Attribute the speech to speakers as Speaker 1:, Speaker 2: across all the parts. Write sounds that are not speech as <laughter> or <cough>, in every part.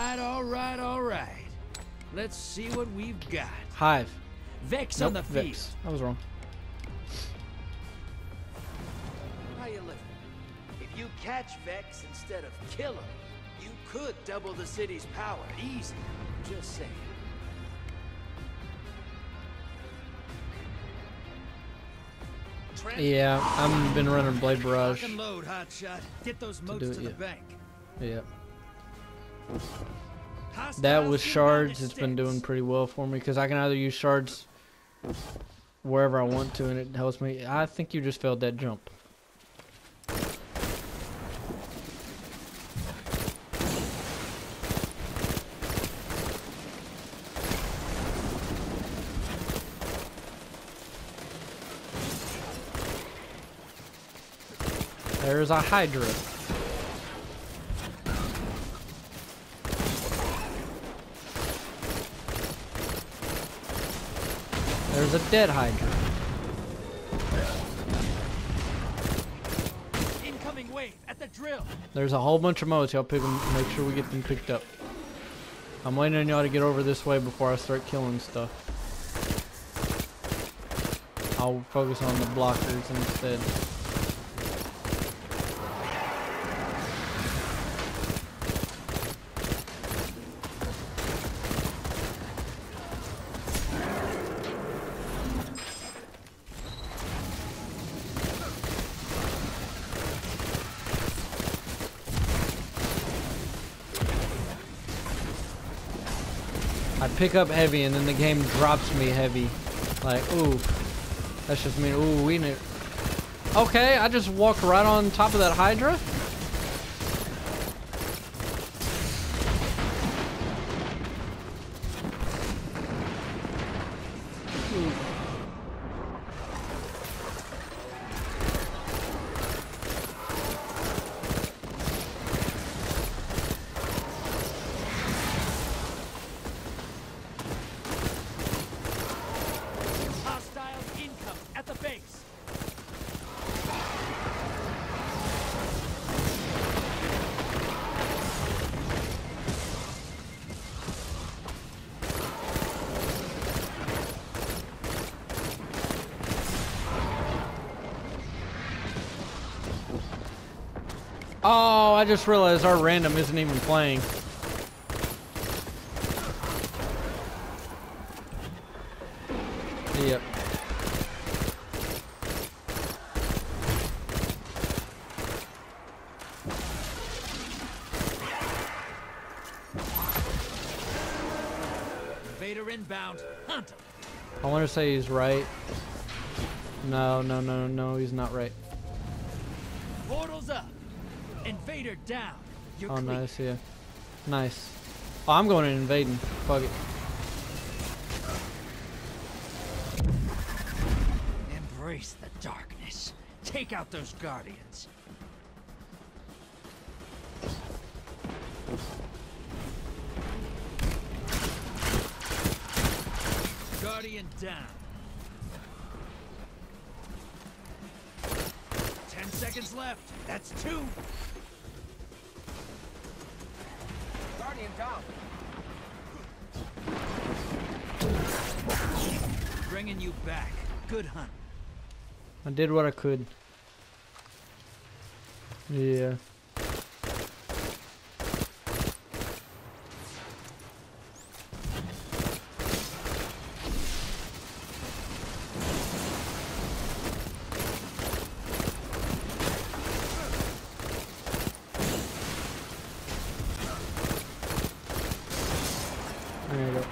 Speaker 1: right, all right, all right. Let's see what we've got.
Speaker 2: Hive.
Speaker 1: Vex
Speaker 2: Nope,
Speaker 1: on the
Speaker 2: Vex. I was wrong.
Speaker 1: How you living? If you catch Vex instead of kill him, you could double the city's power easy. Just saying.
Speaker 2: Yeah, I've been running Blade Barrage.
Speaker 1: load, hotshot. Get those motes
Speaker 2: do
Speaker 1: to, the
Speaker 2: yeah.
Speaker 1: bank.
Speaker 2: Yep.
Speaker 1: Hostiles
Speaker 2: That with shards, it's been doing pretty well for me because I can either use shards wherever I want to, and it helps me. I think you just failed that jump. There's a Hydra. There's a dead Hydra.
Speaker 1: Incoming wave at the drill.
Speaker 2: There's a whole bunch of motes. Y'all pick 'em- Make sure we get them picked up. I'm waiting on y'all to get over this way before I start killing stuff. I'll focus on the blockers instead. I pick up heavy and then the game drops me heavy. Like, ooh. That's just me. ooh, we need. Okay, I just walked right on top of that Hydra. Oh, I just realized our random isn't even playing. Yep.
Speaker 1: Invader inbound. Hunt.
Speaker 2: I want to say he's right. No, no, no, no, he's not right.
Speaker 1: Portals up. Invader down. You're
Speaker 2: Oh,
Speaker 1: clear.
Speaker 2: nice, yeah. Nice. Oh, I'm going in invading. Fuck it.
Speaker 1: Embrace the darkness. Take out those guardians. Guardian down. Ten seconds left. That's two.
Speaker 3: Guardian down.
Speaker 1: Bringing you back. Good hunt.
Speaker 2: I did what I could. Yeah. There you go.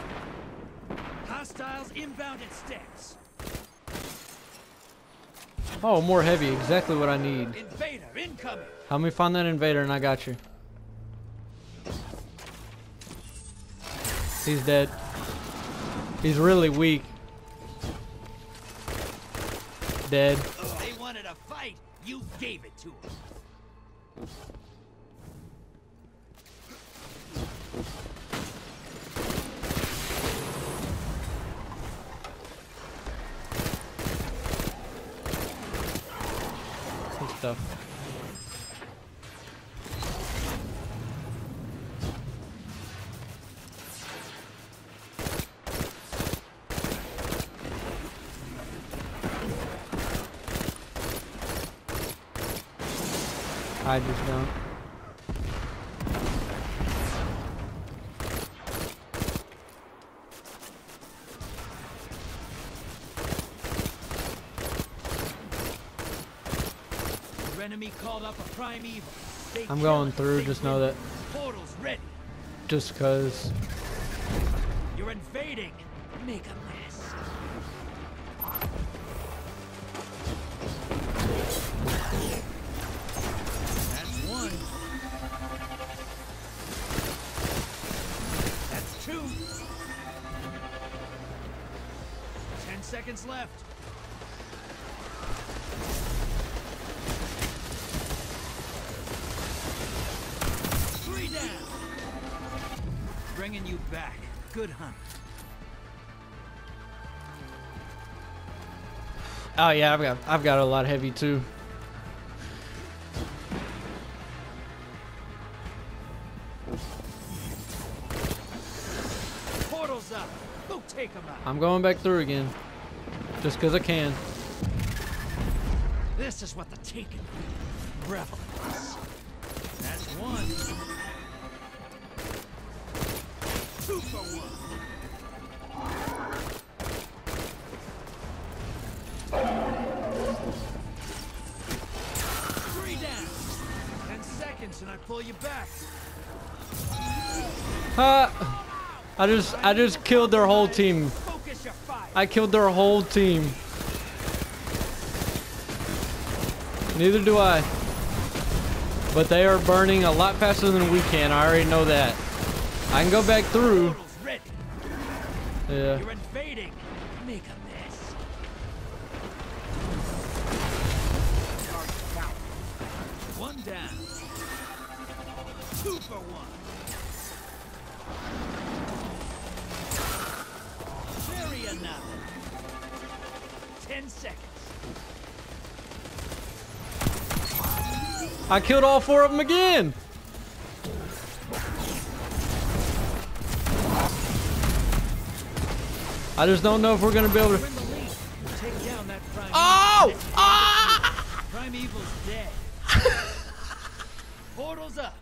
Speaker 1: Hostiles inbound at sticks.
Speaker 2: Oh, more heavy. Exactly what I need.
Speaker 1: Invader incoming.
Speaker 2: Help me find that invader and I got you. He's dead. He's really weak. Dead.
Speaker 1: They wanted a fight. You gave it to them.
Speaker 2: and stuff. I just don't.
Speaker 1: Enemy called up a primeval. They
Speaker 2: I'm going through, just know that
Speaker 1: Portal's ready.
Speaker 2: just cause
Speaker 1: You're invading. Make a mess. That's one. That's two. Ten seconds left. Bringing you back. Good hunt.
Speaker 2: Oh yeah, I've got I've got a lot heavy too.
Speaker 1: Portal's up. Go take him out.
Speaker 2: I'm going back through again. Just cause I can.
Speaker 1: This is what the Taken revels. That's one. For one. Three down. Ten seconds and I pull you back.
Speaker 2: Ha! I just I just killed their whole team.
Speaker 1: Focus your fire.
Speaker 2: I killed their whole team. Neither do I. But they are burning a lot faster than we can. I already know that. I can go back through. Yeah.
Speaker 1: You're invading. Make a mess. One down. Two for one. Very enough. Ten seconds.
Speaker 2: I killed all four of them again. I just don't know if we're gonna be able to.
Speaker 1: in the lead. Take down that prime.
Speaker 2: Oh!
Speaker 1: Evil.
Speaker 2: Ah!
Speaker 1: Primeval's dead. <laughs> Portal's up.